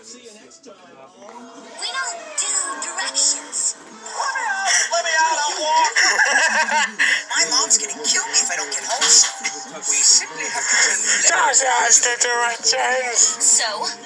See you next time. We don't do directions. Let me out! Let me out! I'll walk! My mom's gonna kill me if I don't get home soon. We simply have to do the directions. So.